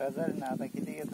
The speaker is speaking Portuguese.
Casar nada, que liga